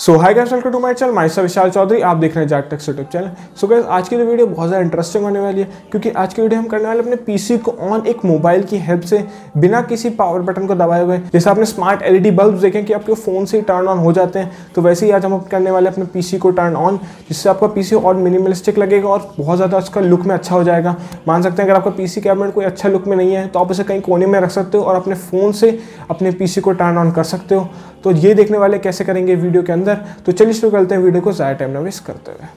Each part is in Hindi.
So hi guys welcome to my channel my Vishal Chaudhary आप देख रहे हैं Jat techs YouTube channel so guys आज की वीडियो बहुत ज़्यादा इंटरेस्टिंग होने वाली है, क्योंकि आज की वीडियो हम करने वाले अपने पीसी को ऑन एक मोबाइल की हेल्प से, बिना किसी पावर बटन को दबाए हुए। जैसे आपने स्मार्ट एलईडी बल्ब देखें कि आपके फ़ोन से ही टर्न ऑन हो जाते हैं तो वैसे ही आज हम करने वाले अपने पीसी को टर्न ऑन जिससे आपका पीसी और मिनिमलिस्टिक लगेगा और बहुत ज़्यादा उसका लुक में अच्छा हो जाएगा। मान सकते हैं अगर आपका पी सी कैबिनेट कोई अच्छा लुक में नहीं है तो आप उसे कहीं कोने में रख सकते हो और अपने फ़ोन से अपने पीसी को टर्न ऑन कर सकते हो। तो ये देखने वाले कैसे करेंगे वीडियो के अंदर? तो चलिए शुरू करते हैं वीडियो को, ज़्यादा टाइम ना वेस्ट करते हुए।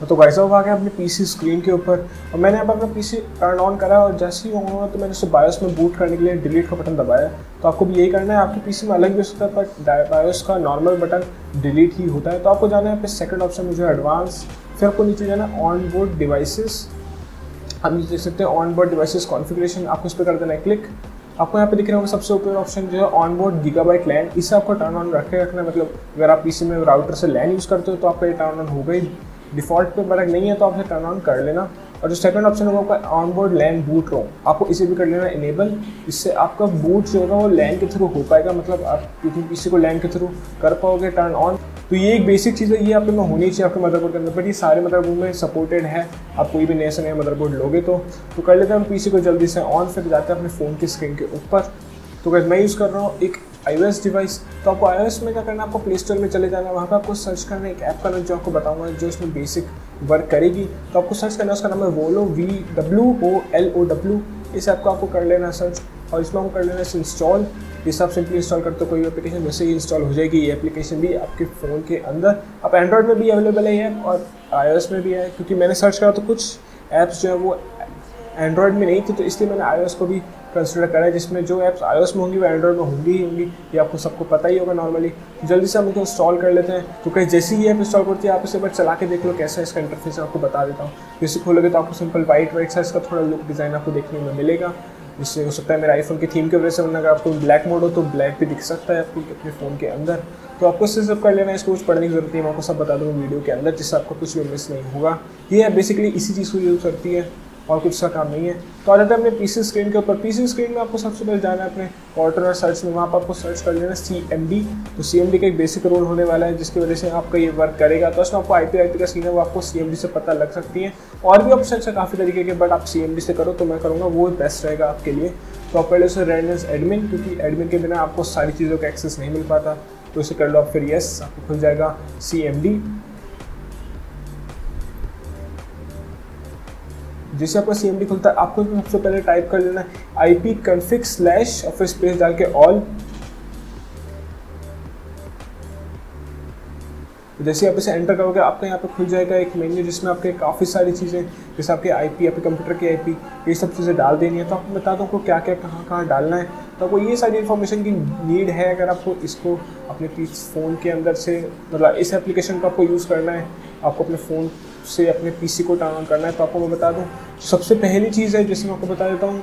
तो गाइस अब आ गया अपने पीसी स्क्रीन के ऊपर। और मैंने अब अपना पीसी टर्न ऑन करा और जैसे ही ऑन हुआ तो मैंने उसे बायोस में बूट करने के लिए डिलीट का बटन दबाया। तो आपको भी यही करना है, आपके पीसी में अलग भी हो सकता है पर बायोस का नॉर्मल बटन डिलीट ही होता है। तो आपको जाना है अपने सेकंड ऑप्शन में जो है एडवांस फिर आपको नीचे जाना ऑन बोर्ड डिवाइसेस हम देख सकते हैं ऑन बोर्ड डिवाइसेस कॉन्फिग्रेशन आपको इस पर कर देना है क्लिक आपको यहाँ पे दिख रहे होगा सबसे ऊपर ऑप्शन जो है on board giga byte LAN इसे आपको टर्न ऑन रखे रखना मतलब अगर आप पीसी में राउटर से लैन यूज़ करते हो तो आपका ये टर्न ऑन होगा ही डिफ़ॉल्ट पे बरक नहीं है तो आप इसे टर्न ऑन कर लेना। और जो सेकंड ऑप्शन होगा, आपका on board LAN boot ROM आपको इसे भी कर लेना इनेबल इससे आपका बूट जो होगा, वो लैन के थ्रू हो पाएगा। मतलब आप पीसी को लैन के थ्रू कर पाओगे टर्न ऑन तो ये एक बेसिक चीज़ है, ये आपके में होनी चाहिए आपके मदरबोर्ड के अंदर। बट ये सारे मदरबोर्ड में सपोर्टेड है। आप कोई भी नए से नया मदरबोर्ड लोगे तो। तो कर लेते हैं हम पीसी को जल्दी से ऑन फिर जाते हैं अपने फ़ोन की स्क्रीन के ऊपर। तो मैं यूज़ कर रहा हूँ एक आईओएस डिवाइस तो आपको आई में क्या करना है? आपको प्ले स्टोर में चले जाना है। वहाँ पर आपको सर्च करना एक ऐप करना जो आपको बताऊँगा, जो इसमें बेसिक वर्क करेगी। तो आपको सर्च करना है, उसका नाम है Wolo V W O L O W इस ऐप को आपको कर लेना है सर्च और इसमें आपको कर लेना है इंस्टॉल जिस आप सिंपली इंस्टॉल करते हो कोई एप्लीकेशन वैसे ही इंस्टॉल हो जाएगी। ये एप्लीकेशन भी आपके फ़ोन के अंदर। अब एंड्रॉयड में भी अवेलेबल है ये और आईओएस में भी है, क्योंकि मैंने सर्च करा तो कुछ ऐप्स जो है वो एंड्रॉयड में नहीं थी तो इसलिए मैंने आईओएस को भी कंसिडर करा, जिसमें जो ऐप्स आई में होंगी, वो एंड्रॉयड में होंगी ही होंगी, ये आपको सबको पता ही होगा नॉर्मली जल्दी से हम इनको इंस्टॉल कर लेते हैं तो कहीं जैसे ही ऐप इंस्टॉल करती है, आप इसे बस चला के देख लो कैसा है इसका इंटरफेस आपको बता देता हूँ। जैसे खोलोगे तो आपको सिंपल वाइट वाइट सा इसका थोड़ा लुक डिज़ाइन आपको देखने में मिलेगा। जिससे हो सकता है मेरे आईफोन की थीम की वजह से, वरना अगर आपको ब्लैक मोड हो तो ब्लैक भी दिख सकता है आपकी अपने फ़ोन के अंदर। तो आपको इससे सब कर लेना है, इसको कुछ पढ़ने की ज़रूरत नहीं, मैं आपको सब बता दूँगा वीडियो के अंदर, जिससे आपको कुछ भी मिस नहीं होगा। ये बेसिकली इसी चीज़ को यूज़ करती है। और कुछ सा काम नहीं है। तो आ जाता है अपने पीसी स्क्रीन के ऊपर पीसी स्क्रीन में आपको सबसे पहले जाना है अपने कॉर्टर सर्च में। वहाँ पर आपको सर्च कर लेना सी एम डी तो सी एम डी का एक बेसिक रोल होने वाला है, जिसकी वजह से आपका ये वर्क करेगा। तो उसमें आपको आई पी आई पी का सीन है, वो आपको सी एम डी से पता लग सकती है। और भी ऑप्शन है काफ़ी तरीके के बट आप सी एम डी से करो तो मैं करूँगा, वो बेस्ट रहेगा आपके लिए। तो आप पहले उसे रेंडेंस एडमिन क्योंकि एडमिन के बिना आपको सारी चीज़ों का एक्सेस नहीं मिल पाता। तो इसे कर लो आप फिर यस आपको खुल जाएगा सी एम डी जिससे आपका सी एम डी खुलता है, आपको सबसे पहले टाइप कर लेना है आई पी कन्फिक स्लैश और फिर स्पेस डाल के ऑल जैसे आप इसे एंटर करोगे, आपका यहाँ पे खुल जाएगा एक मेन्यू जिसमें आपके काफ़ी सारी चीज़ें, जैसे आपके आईपी आपके कंप्यूटर की आईपी ये सब चीज़ें डाल देनी है। तो आपको बता दूँ आपको क्या क्या कहाँ कहाँ डालना है। तो आपको ये सारी इन्फॉर्मेशन की नीड है, अगर आपको इसको अपने फ़ोन के अंदर से मतलब इस एप्लीकेशन को आपको यूज़ करना है। आपको अपने फ़ोन से अपने पीसी को टर्न ऑन करना है तो आपको मैं बता दूँ, सबसे पहली चीज़ है जिसमें आपको बता देता हूँ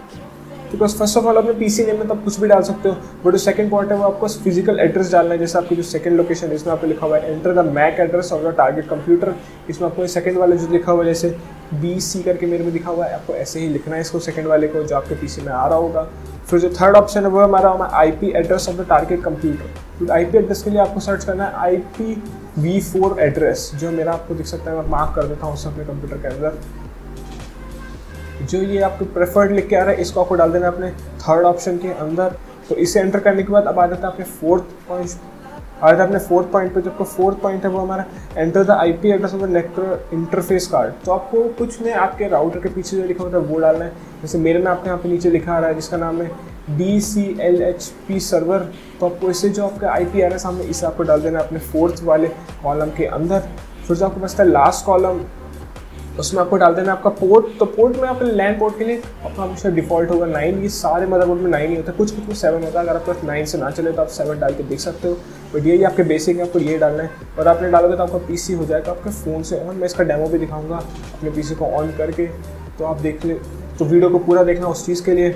बिकॉज़ फ़र्स्ट ऑफ़ ऑल अपने पीसी नेम में तो आप कुछ भी डाल सकते हो बट जो सेकंड पॉइंट है वो आपको फ़िज़िकल एड्रेस डालना है, जैसे आपकी जो सेकंड लोकेशन है इसमें आपको लिखा हुआ है enter the MAC address of the target computer इसमें आपको सेकंड वाले जो लिखा हुआ है, जैसे बी सी करके मेरे में लिखा हुआ है, आपको ऐसे ही लिखना है इसको सेकंड वाले को, जो आपके पीसी में आ रहा होगा। फिर जो थर्ड ऑप्शन है, वो हमारा I P address of the target computer तो आई पी एड्रेस के लिए आपको सर्च करना है I P V four address जो मेरा आपको दिख सकता है, मैं मार्क कर देता हूँ उससे अपने कंप्यूटर के अंदर। जो ये आपको प्रेफर्ड लिख के आ रहा है, इसको आपको डाल देना अपने थर्ड ऑप्शन के अंदर। तो इसे एंटर करने के बाद अब आ जाता है अपने फोर्थ पॉइंट आ जाता है अपने फोर्थ पॉइंट पे। जो आपका फोर्थ पॉइंट है, वो हमारा enter the I P address of the network interface card तो आपको कुछ नहीं आपके राउटर के पीछे जो लिखा होता है वो डालना है। जैसे मेरे में आपके यहाँ पे नीचे लिखा आ रहा है, जिसका नाम है D C L H P server तो आपको इसे जो आपका आई पी आ रहा है सामने, इसे आपको डाल देना अपने फोर्थ वाले कॉलम के अंदर। फिर जो आपको बचता है लास्ट कॉलम उसमें आपको डाल देना आपका पोर्ट तो पोर्ट में आपके लैंड पोर्ट के लिए आपका हमेशा डिफ़ॉल्ट होगा नाइन ये सारे मदरबोर्ड में नाइन ही होता है। कुछ कुछ में सेवन होता है। अगर आपका नाइन से ना चले तो आप सेवन डाल के देख सकते हो। बट ये आपके बेसिक है आपको ये डालना है। और आपने डालोगे तो आपका पीसी हो जाएगा आपके फ़ोन से। ऑन मैं इसका डेमो भी दिखाऊँगा अपने पीसी को ऑन करके। तो आप देख ले तो वीडियो को पूरा देखना उस चीज़ के लिए।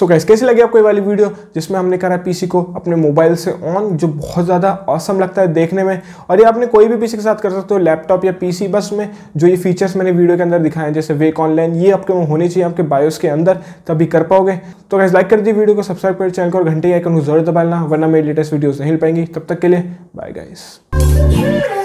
So guys कैसी लगी आपको ये वाली वीडियो जिसमें हमने करा पीसी को अपने मोबाइल से ऑन जो बहुत ज़्यादा औसम लगता है देखने में? और ये आपने कोई भी पीसी के साथ कर सकते हो लैपटॉप या पीसी बस में, जो ये फीचर्स मैंने वीडियो के अंदर दिखाए हैं, जैसे वेक ऑनलाइन ये आपके होने चाहिए आपके बायोस के अंदर, तभी कर पाओगे। तो गाइस लाइक कर दी वीडियो को सब्सक्राइब कर चैनल को और घंटे आइकन को ज़रूर दबाना, वरना मेरी लेटेस्ट वीडियोस नहीं मिल पाएँगी। तब तक के लिए बाय गाइस